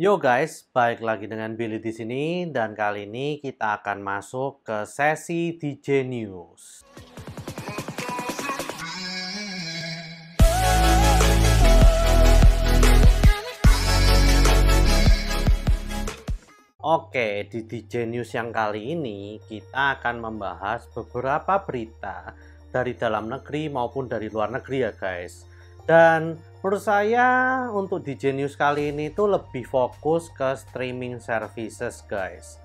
Yo guys, balik lagi dengan Billy di sini dan kali ini kita akan masuk ke sesi DJ News. Oke, di DJ News yang kali ini kita akan membahas beberapa berita dari dalam negeri maupun dari luar negeri ya guys. Dan menurut saya untuk DJ News kali ini tuh lebih fokus ke streaming services guys.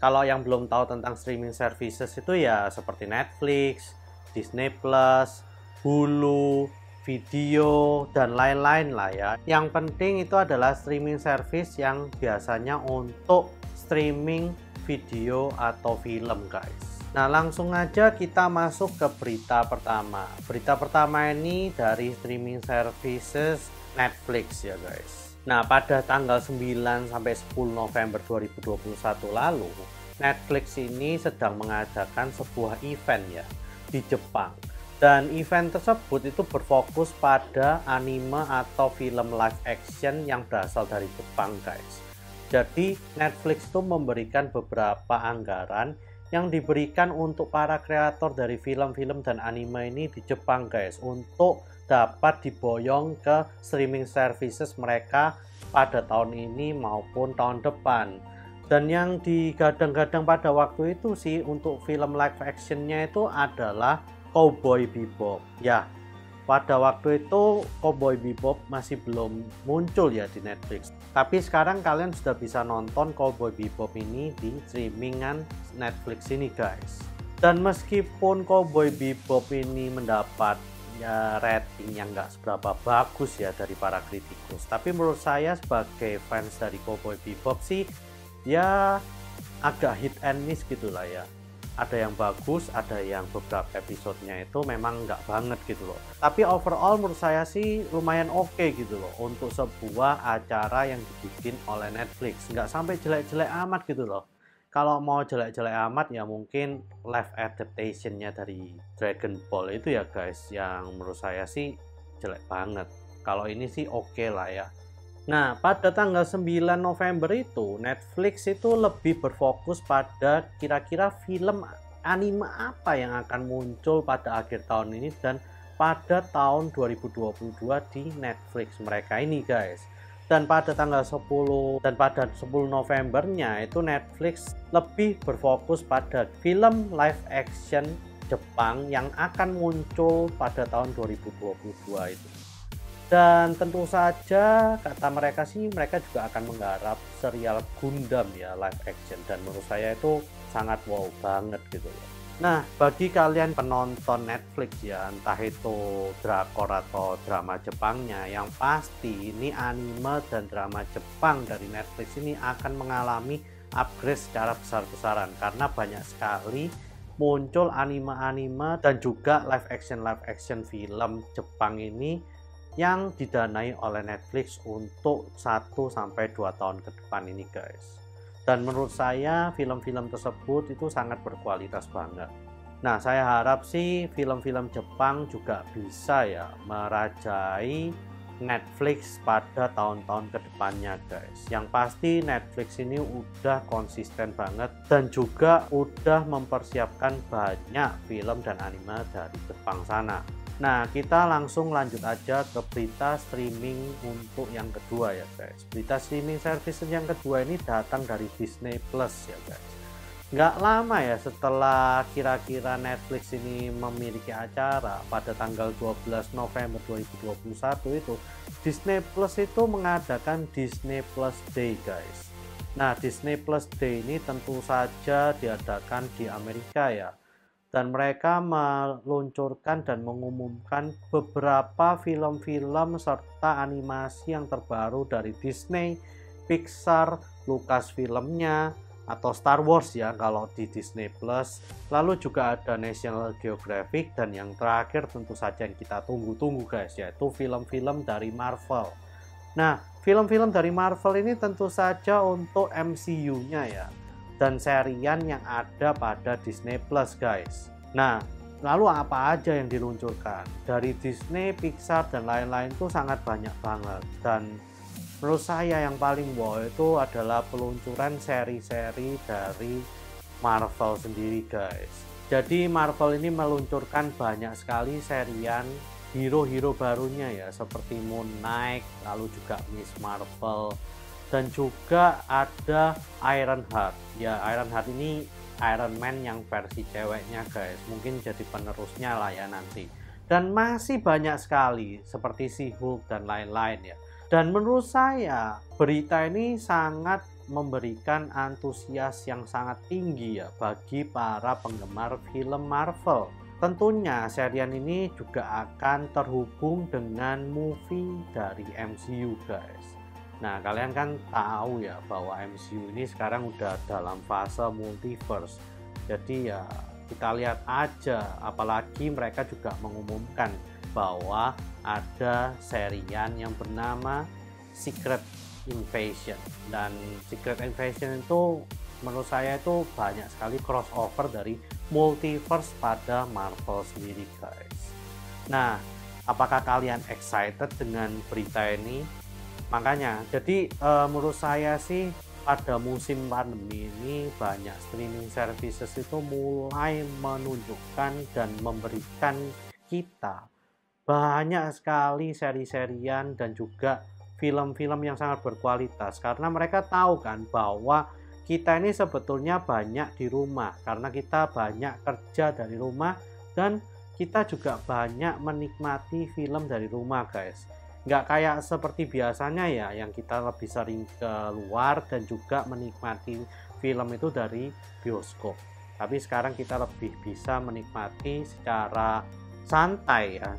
Kalau yang belum tahu tentang streaming services itu ya seperti Netflix, Disney Plus, Hulu, video dan lain-lain lah ya. Yang penting itu adalah streaming service yang biasanya untuk streaming video atau film guys. Nah langsung aja kita masuk ke berita pertama. Berita pertama ini dari streaming services Netflix ya guys. Nah pada tanggal 9 sampai 10 November 2021 lalu Netflix ini sedang mengadakan sebuah event ya di Jepang dan event tersebut itu berfokus pada anime atau film live action yang berasal dari Jepang guys jadi Netflix itu memberikan beberapa anggaran yang diberikan untuk para kreator dari film-film dan anime ini di Jepang guys untuk dapat diboyong ke streaming services mereka pada tahun ini maupun tahun depan dan yang digadang-gadang pada waktu itu sih untuk film live actionnya itu adalah Cowboy Bebop. Ya, pada waktu itu Cowboy Bebop masih belum muncul ya di Netflix. Tapi sekarang kalian sudah bisa nonton Cowboy Bebop ini di streamingan Netflix ini guys. Dan meskipun Cowboy Bebop ini mendapat ya rating yang nggak seberapa bagus ya dari para kritikus. Tapi menurut saya sebagai fans dari Cowboy Bebop sih ya agak hit and miss gitulah ya ada yang bagus, ada yang beberapa episodenya itu memang nggak banget gitu loh. Tapi overall menurut saya sih lumayan oke okay gitu loh untuk sebuah acara yang dibikin oleh Netflix. Nggak sampai jelek-jelek amat gitu loh. Kalau mau jelek-jelek amat ya mungkin live adaptationnya dari Dragon Ball itu ya guys, yang menurut saya sih jelek banget. Kalau ini sih oke okay lah ya. Nah, pada tanggal 9 November itu, Netflix itu lebih berfokus pada kira-kira film anime apa yang akan muncul pada akhir tahun ini dan pada tahun 2022 di Netflix mereka ini guys. Dan pada tanggal 10 dan pada 10 Novembernya itu Netflix lebih berfokus pada film live action Jepang yang akan muncul pada tahun 2022 itu dan tentu saja kata mereka sih mereka juga akan menggarap serial Gundam ya live action. Dan menurut saya itu sangat wow banget gitu loh Nah, bagi kalian penonton Netflix ya, entah itu drakor atau drama Jepangnya, yang pasti ini anime dan drama Jepang dari Netflix ini akan mengalami upgrade secara besar-besaran. Karena banyak sekali muncul anime-anime dan juga live action live action film Jepang ini yang didanai oleh Netflix untuk 1 sampai 2 tahun ke depan ini guys. Dan menurut saya film-film tersebut itu sangat berkualitas banget. Nah, saya harap sih film-film Jepang juga bisa ya merajai Netflix pada tahun-tahun ke depannya guys yang pasti Netflix ini udah konsisten banget dan juga udah mempersiapkan banyak film dan anime dari Jepang sana Nah, kita langsung lanjut aja ke berita streaming untuk yang kedua ya guys. Berita streaming service yang kedua ini datang dari Disney Plus ya guys. Nggak lama ya setelah kira-kira Netflix ini memiliki acara pada tanggal 12 November 2021 itu Disney Plus itu mengadakan Disney Plus Day guys. Nah, Disney Plus Day ini tentu saja diadakan di Amerika ya dan mereka meluncurkan dan mengumumkan beberapa film-film serta animasi yang terbaru dari Disney, Pixar, Lucasfilmnya atau Star Wars ya kalau di Disney Plus. Lalu juga ada National Geographic dan yang terakhir tentu saja yang kita tunggu-tunggu guys yaitu film-film dari Marvel. Nah, film-film dari Marvel ini tentu saja untuk MCU-nya ya dan serian yang ada pada Disney Plus guys. Nah, lalu apa aja yang diluncurkan? Dari Disney, Pixar dan lain-lain itu sangat banyak banget dan menurut saya yang paling wow itu adalah peluncuran seri-seri dari Marvel sendiri guys jadi Marvel ini meluncurkan banyak sekali serian hero-hero barunya ya seperti Moon Knight lalu juga Miss Marvel dan juga ada Iron Heart ya Iron Heart ini Iron Man yang versi ceweknya guys mungkin jadi penerusnya lah ya nanti dan masih banyak sekali seperti si Hulk dan lain-lain ya dan menurut saya berita ini sangat memberikan antusias yang sangat tinggi ya bagi para penggemar film Marvel. Tentunya serian ini juga akan terhubung dengan movie dari MCU guys. Nah kalian kan tahu ya bahwa MCU ini sekarang udah dalam fase multiverse. Jadi ya kita lihat aja apalagi mereka juga mengumumkan bahwa ada serian yang bernama Secret Invasion. Dan Secret Invasion itu menurut saya itu banyak sekali crossover dari multiverse pada Marvel sendiri guys. Nah apakah kalian excited dengan berita ini makanya jadi uh, menurut saya sih pada musim pandemi ini banyak streaming services itu mulai menunjukkan dan memberikan kita banyak sekali seri-serian dan juga film-film yang sangat berkualitas. Karena mereka tahu kan bahwa kita ini sebetulnya banyak di rumah karena kita banyak kerja dari rumah dan kita juga banyak menikmati film dari rumah guys nggak kayak seperti biasanya ya yang kita lebih sering keluar dan juga menikmati film itu dari bioskop. Tapi sekarang kita lebih bisa menikmati secara santai ya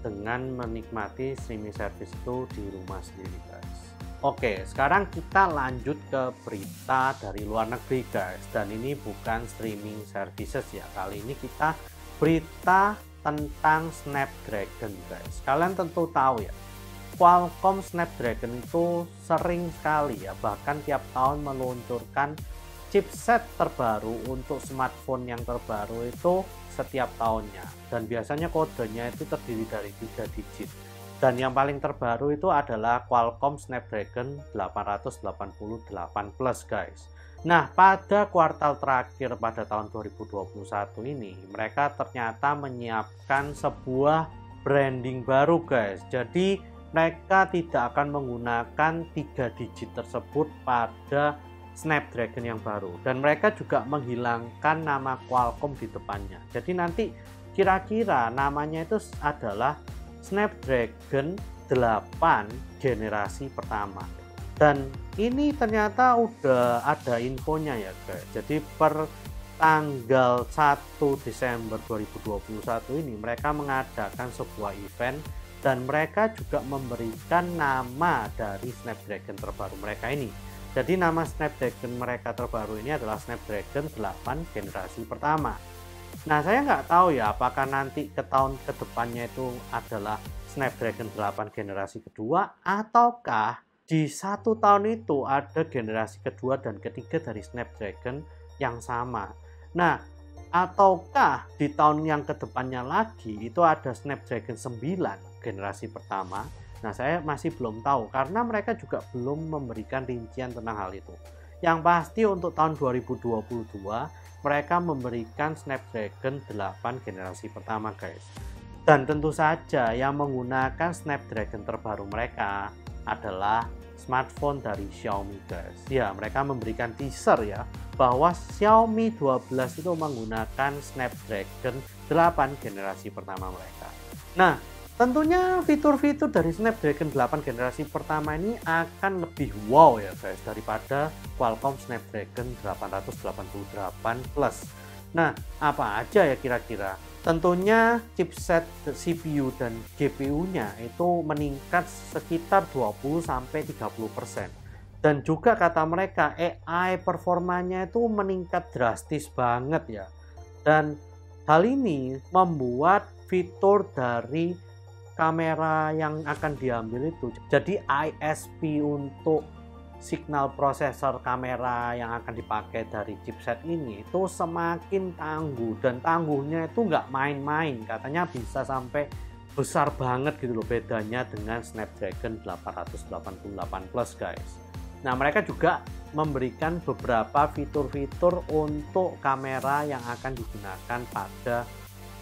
dengan menikmati streaming service itu di rumah sendiri guys. Oke sekarang kita lanjut ke berita dari luar negeri guys. Dan ini bukan streaming services ya. Kali ini kita berita tentang Snapdragon guys. Kalian tentu tahu ya Qualcomm Snapdragon itu sering sekali ya bahkan tiap tahun meluncurkan chipset terbaru untuk smartphone yang terbaru itu setiap tahunnya. Dan biasanya kodenya itu terdiri dari tiga digit. Dan yang paling terbaru itu adalah Qualcomm Snapdragon 888 Plus guys Nah pada kuartal terakhir pada tahun 2021 ini mereka ternyata menyiapkan sebuah branding baru guys. Jadi mereka tidak akan menggunakan tiga digit tersebut pada Snapdragon yang baru. Dan mereka juga menghilangkan nama Qualcomm di depannya. Jadi nanti kira-kira namanya itu adalah Snapdragon 8 generasi pertama dan ini ternyata udah ada infonya ya guys jadi per tanggal 1 Desember 2021 ini mereka mengadakan sebuah event dan mereka juga memberikan nama dari Snapdragon terbaru mereka ini jadi nama Snapdragon mereka terbaru ini adalah Snapdragon 8 generasi pertama. Nah saya nggak tahu ya apakah nanti ke tahun ke depannya itu adalah Snapdragon 8 generasi kedua ataukah di satu tahun itu ada generasi kedua dan ketiga dari Snapdragon yang sama. Nah ataukah di tahun yang ke depannya lagi itu ada Snapdragon 9 generasi pertama Nah, saya masih belum tahu karena mereka juga belum memberikan rincian tentang hal itu. Yang pasti untuk tahun 2022 mereka memberikan Snapdragon 8 generasi pertama, guys. Dan tentu saja yang menggunakan Snapdragon terbaru mereka adalah smartphone dari Xiaomi, guys. Ya, mereka memberikan teaser ya bahwa Xiaomi 12 itu menggunakan Snapdragon 8 generasi pertama mereka. Nah, Tentunya fitur-fitur dari Snapdragon 8 generasi pertama ini akan lebih wow ya guys daripada Qualcomm Snapdragon 888 Plus. Nah, apa aja ya kira-kira? Tentunya chipset CPU dan GPU-nya itu meningkat sekitar 20 sampai 30%. Dan juga kata mereka AI performanya itu meningkat drastis banget ya. Dan hal ini membuat fitur dari kamera yang akan diambil itu jadi ISP untuk signal prosesor kamera yang akan dipakai dari chipset ini itu semakin tangguh dan tangguhnya itu nggak main-main katanya bisa sampai besar banget gitu loh bedanya dengan Snapdragon 888 Plus guys. Nah mereka juga memberikan beberapa fitur-fitur untuk kamera yang akan digunakan pada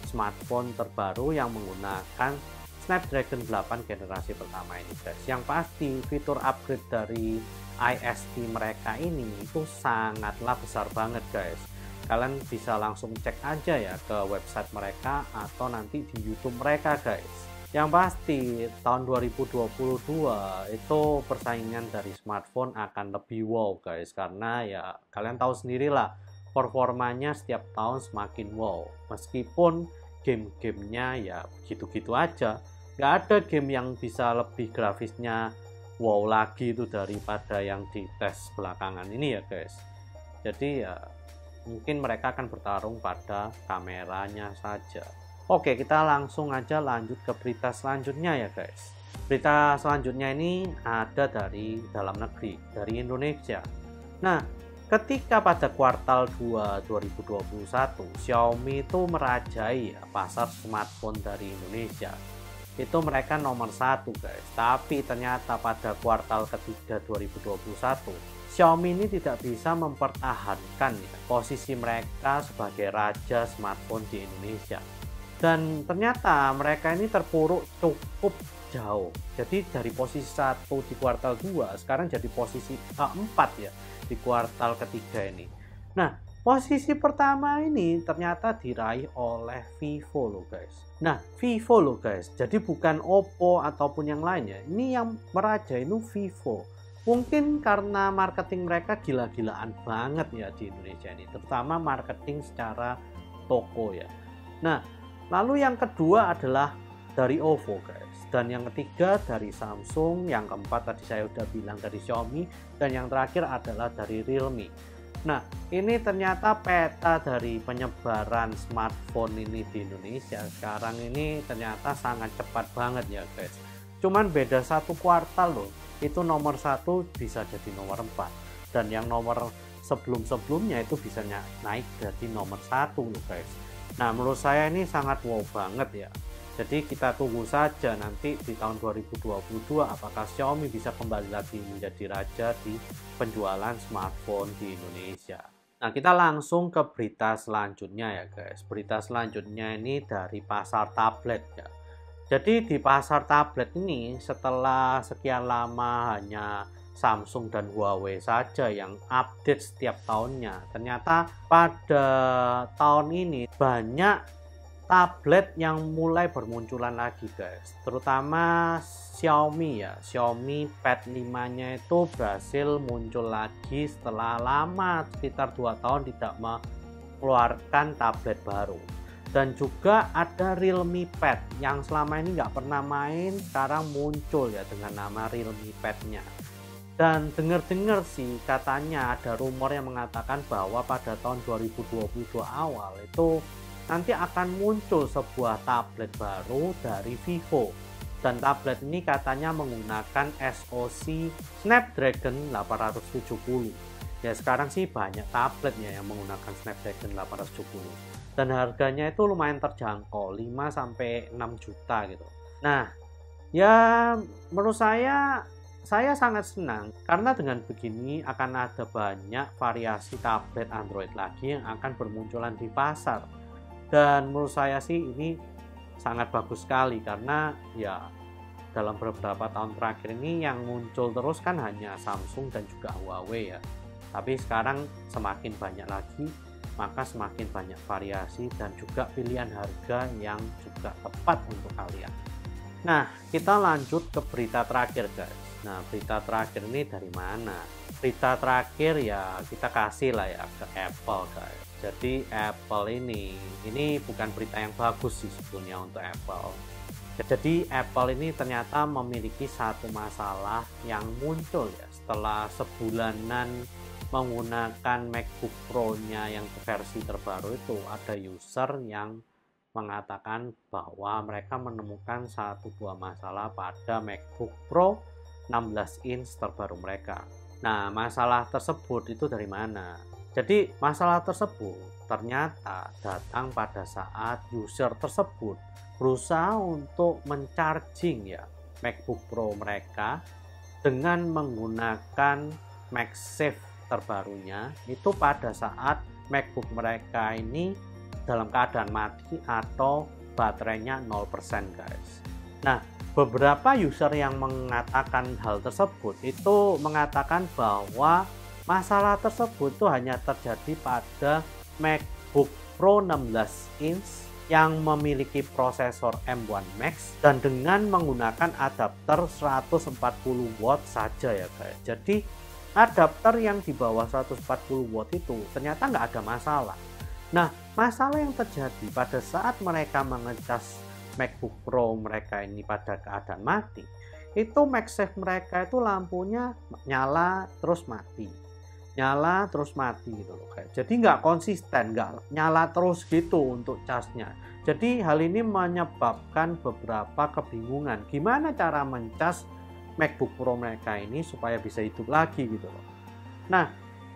smartphone terbaru yang menggunakan Snapdragon 8 generasi pertama ini guys. Yang pasti fitur upgrade dari ISP mereka ini itu sangatlah besar banget guys. Kalian bisa langsung cek aja ya ke website mereka atau nanti di YouTube mereka guys. Yang pasti tahun 2022 itu persaingan dari smartphone akan lebih wow guys. Karena ya kalian tahu sendirilah performanya setiap tahun semakin wow. Meskipun game-gamenya ya gitu-gitu aja nggak ada game yang bisa lebih grafisnya wow lagi itu daripada yang di tes belakangan ini ya guys. Jadi ya mungkin mereka akan bertarung pada kameranya saja. Oke kita langsung aja lanjut ke berita selanjutnya ya guys. Berita selanjutnya ini ada dari dalam negeri dari Indonesia. Nah ketika pada kuartal 2 2021 Xiaomi itu merajai ya, pasar smartphone dari Indonesia itu mereka nomor satu guys tapi ternyata pada kuartal ketiga 2021 Xiaomi ini tidak bisa mempertahankan ya, posisi mereka sebagai raja smartphone di Indonesia. Dan ternyata mereka ini terpuruk cukup jauh. Jadi dari posisi satu di kuartal 2 sekarang jadi posisi keempat ya di kuartal ketiga ini. Nah, posisi pertama ini ternyata diraih oleh Vivo loh guys. Nah, Vivo loh guys. Jadi bukan Oppo ataupun yang lainnya. Ini yang meraja itu Vivo Mungkin karena marketing mereka gila-gilaan banget ya di Indonesia ini, terutama marketing secara toko ya. Nah, lalu yang kedua adalah dari OVO guys, dan yang ketiga dari Samsung, yang keempat tadi saya udah bilang dari Xiaomi, dan yang terakhir adalah dari Realme. Nah, ini ternyata peta dari penyebaran smartphone ini di Indonesia sekarang ini ternyata sangat cepat banget ya guys. Cuman beda satu kuartal loh itu nomor satu bisa jadi nomor 4 dan yang nomor sebelum-sebelumnya itu bisa naik jadi nomor satu loh guys. Nah menurut saya ini sangat wow banget ya jadi kita tunggu saja nanti di tahun 2022 apakah Xiaomi bisa kembali lagi menjadi raja di penjualan smartphone di Indonesia Nah, kita langsung ke berita selanjutnya ya, guys. Berita selanjutnya ini dari pasar tablet ya. Jadi di pasar tablet ini setelah sekian lama hanya Samsung dan Huawei saja yang update setiap tahunnya. Ternyata pada tahun ini banyak tablet yang mulai bermunculan lagi guys. Terutama Xiaomi ya. Xiaomi Pad 5-nya itu berhasil muncul lagi setelah lama sekitar 2 tahun tidak mengeluarkan tablet baru dan juga ada Realme Pad yang selama ini nggak pernah main sekarang muncul ya dengan nama Realme Pad-nya dan dengar-dengar sih katanya ada rumor yang mengatakan bahwa pada tahun 2022 awal itu nanti akan muncul sebuah tablet baru dari Vivo dan tablet ini katanya menggunakan SoC Snapdragon 870 ya sekarang sih banyak tablet ya yang menggunakan Snapdragon 870 dan harganya itu lumayan terjangkau 5 sampai 6 juta gitu. Nah, ya menurut saya saya sangat senang karena dengan begini akan ada banyak variasi tablet Android lagi yang akan bermunculan di pasar. Dan menurut saya sih ini sangat bagus sekali karena ya dalam beberapa tahun terakhir ini yang muncul terus kan hanya Samsung dan juga Huawei ya. Tapi sekarang semakin banyak lagi maka semakin banyak variasi dan juga pilihan harga yang juga tepat untuk kalian. Nah, kita lanjut ke berita terakhir, guys. Nah, berita terakhir ini dari mana? Berita terakhir ya kita kasih lah ya ke Apple, guys. Jadi Apple ini, ini bukan berita yang bagus sih sebetulnya untuk Apple. Jadi Apple ini ternyata memiliki satu masalah yang muncul ya setelah sebulanan menggunakan MacBook Pro-nya yang versi terbaru itu ada user yang mengatakan bahwa mereka menemukan satu buah masalah pada MacBook Pro 16 inch terbaru mereka. Nah, masalah tersebut itu dari mana? Jadi, masalah tersebut ternyata datang pada saat user tersebut berusaha untuk mencharging ya MacBook Pro mereka dengan menggunakan MagSafe terbarunya itu pada saat MacBook mereka ini dalam keadaan mati atau baterainya 0% guys. Nah, beberapa user yang mengatakan hal tersebut itu mengatakan bahwa masalah tersebut itu hanya terjadi pada MacBook Pro 16 inch yang memiliki prosesor M1 Max dan dengan menggunakan adapter 140 watt saja ya guys. Jadi adapter yang di bawah 140 watt itu ternyata nggak ada masalah. Nah, masalah yang terjadi pada saat mereka mengecas MacBook Pro mereka ini pada keadaan mati, itu MagSafe mereka itu lampunya nyala terus mati nyala terus mati gitu loh kayak. Jadi nggak konsisten nggak nyala terus gitu untuk casnya jadi hal ini menyebabkan beberapa kebingungan. Gimana cara mencas MacBook Pro mereka ini supaya bisa hidup lagi gitu loh? Nah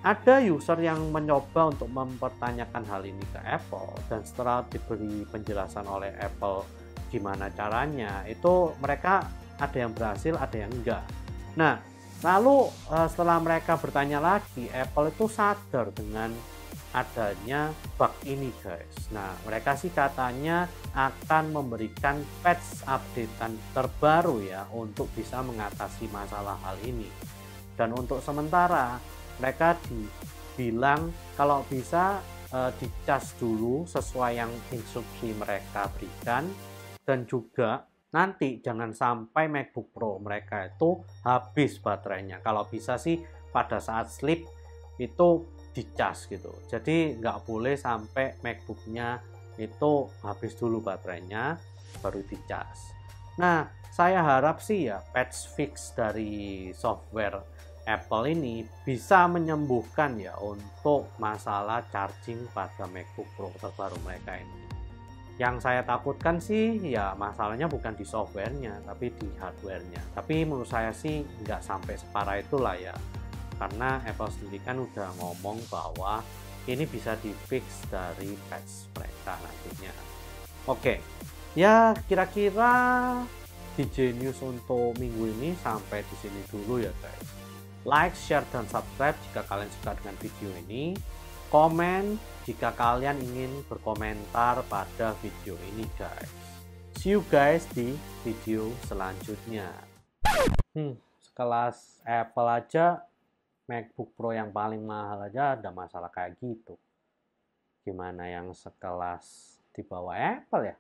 ada user yang mencoba untuk mempertanyakan hal ini ke Apple dan setelah diberi penjelasan oleh Apple gimana caranya itu mereka ada yang berhasil ada yang enggak. Nah Lalu eh, setelah mereka bertanya lagi, Apple itu sadar dengan adanya bug ini guys. Nah, mereka sih katanya akan memberikan patch updatean terbaru ya untuk bisa mengatasi masalah hal ini. Dan untuk sementara mereka dibilang kalau bisa e, dicas dulu sesuai yang instruksi mereka berikan dan juga nanti jangan sampai MacBook Pro mereka itu habis baterainya. Kalau bisa sih pada saat sleep itu dicas gitu. Jadi nggak boleh sampai MacBooknya itu habis dulu baterainya baru dicas nah saya harap sih ya patch fix dari software Apple ini bisa menyembuhkan ya untuk masalah charging pada MacBook Pro terbaru mereka ini yang saya takutkan sih ya masalahnya bukan di softwarenya tapi di hardwarenya. Tapi menurut saya sih nggak sampai separah itulah ya. Karena Apple sendiri kan udah ngomong bahwa ini bisa di fix dari patch mereka nantinya. Oke ya kira-kira DJ News untuk minggu ini sampai di sini dulu ya guys. Like, share, dan subscribe jika kalian suka dengan video ini komen jika kalian ingin berkomentar pada video ini guys. See you guys di video selanjutnya. Hmm, sekelas Apple aja, MacBook Pro yang paling mahal aja ada masalah kayak gitu. Gimana yang sekelas di bawah Apple ya?